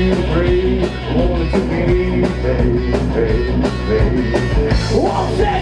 you breathe, wanted to be, baby, baby, baby. That?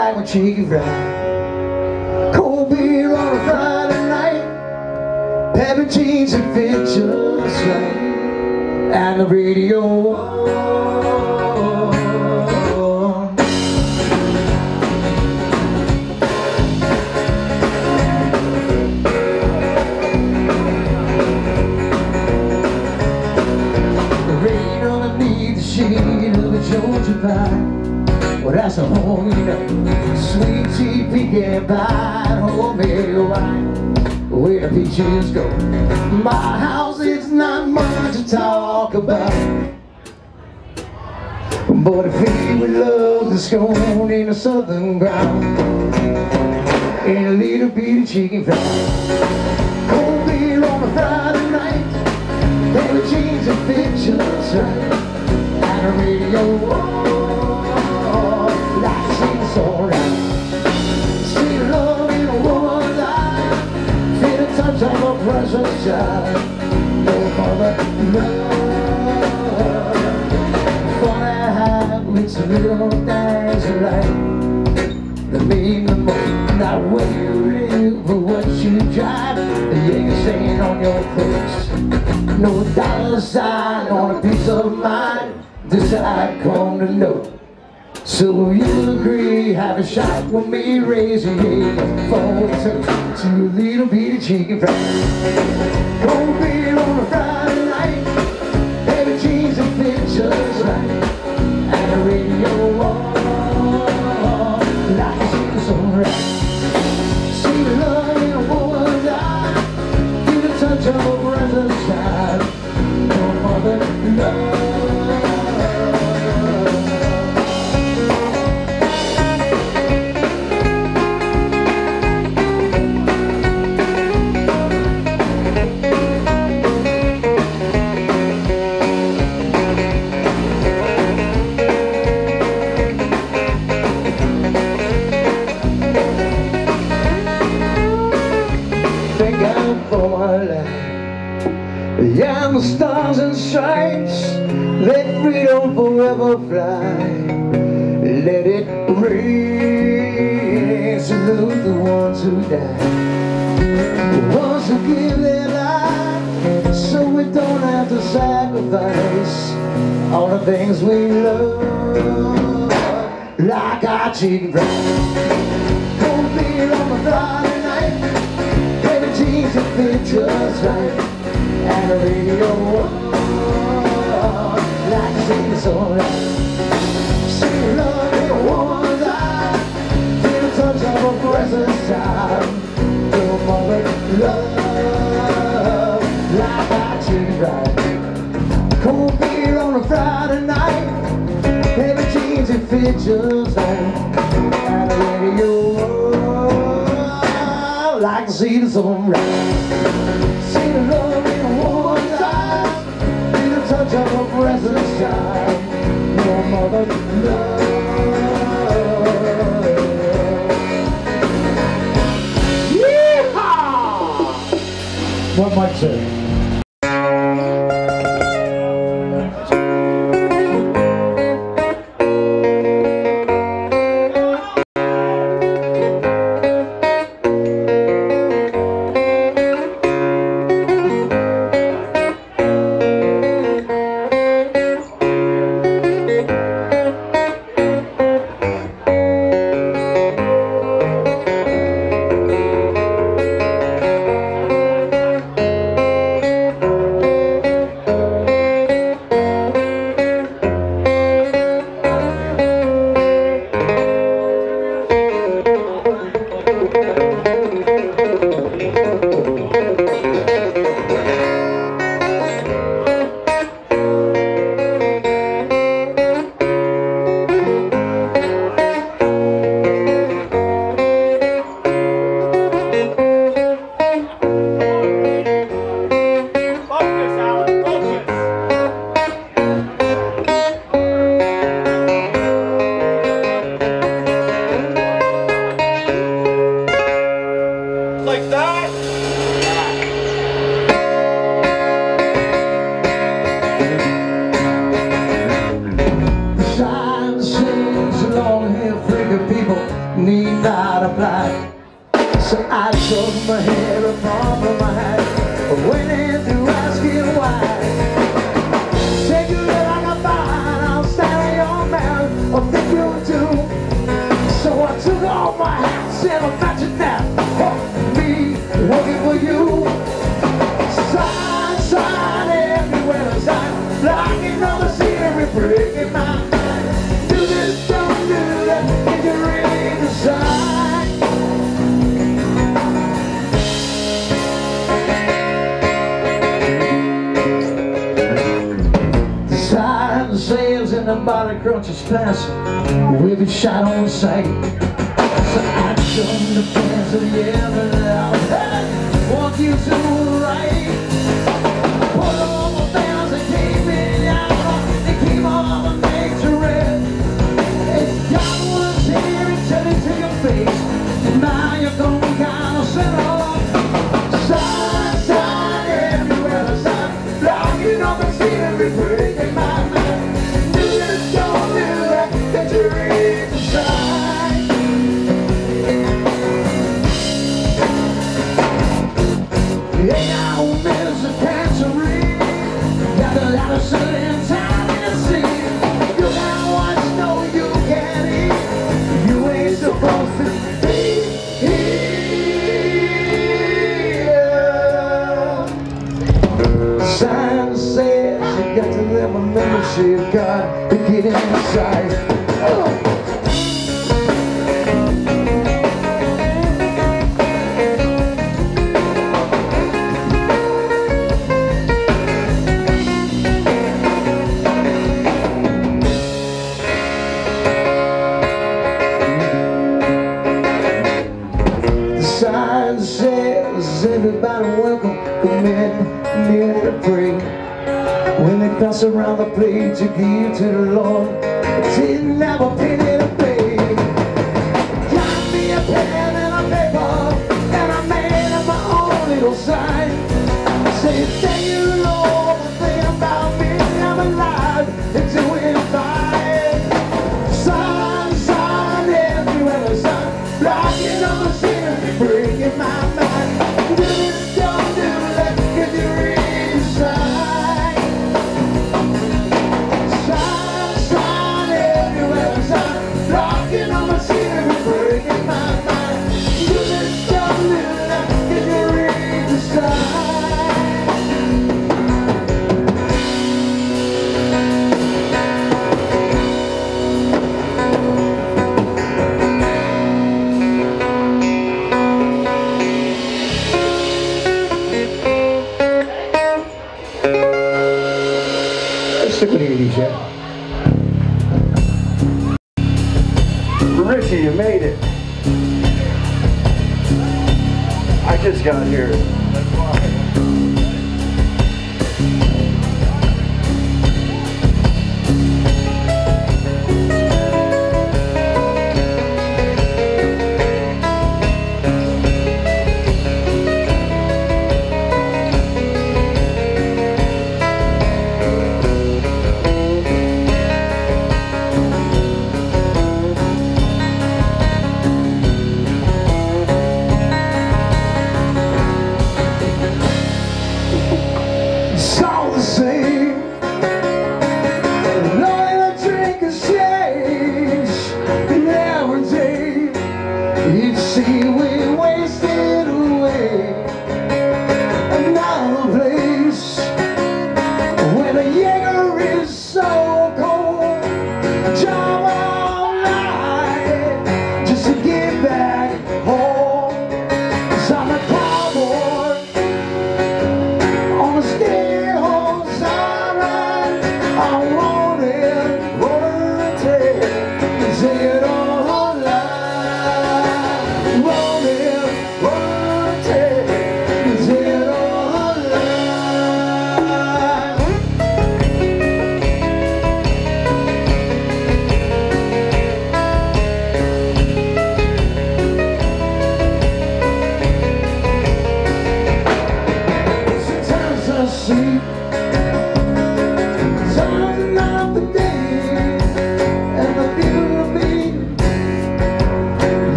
like my cheeky ride. Cold beer on a Friday night. Pepper jeans and fit just. And the radio. The rain on the need the shade of the Georgia vine that's a whole. Sweet tea, pecan pie, homemade wine. Where the peaches go. My house is not much to talk about. But if he would love the scone in the southern ground And a little bit of chicken fry Cold beer on a Friday night And a change of pictures right And a radio Alright See love in a woman's Feel the touch of a precious child No mother, no Funny how it's the little things in life that mean the most. Not where you live what you drive. The ink stain on your clothes. No dollar sign on a piece of mind. This I come to know. So will you agree, have a shot with me, raise your hand, forward to, to a little bit of chicken fry. Cold beer on a Friday night, heavy jeans and pictures right, and a radio on, like a super sunrise. See the love in a woman's eye, feel the touch of a brother's side, no mother love. Sacrifice all the things we love, like our chicken fries. Cold beer on a Friday night. Baby jeans that fit just right. And a radio on Like a sing song See love in a eye Feel the touch of a present time. Your mother love. Like I treat right right And a radio like see the sunrise. See the love in the touch of a present child. Your mother love. Yeehaw! One mic gorgeous past with shot on sight. So I've canceled the ever loud. Hey, walk you through. And they pass around the plate, to give to the Lord. Didn't have a penny to pay. Got me a pair.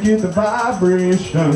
Get the vibration.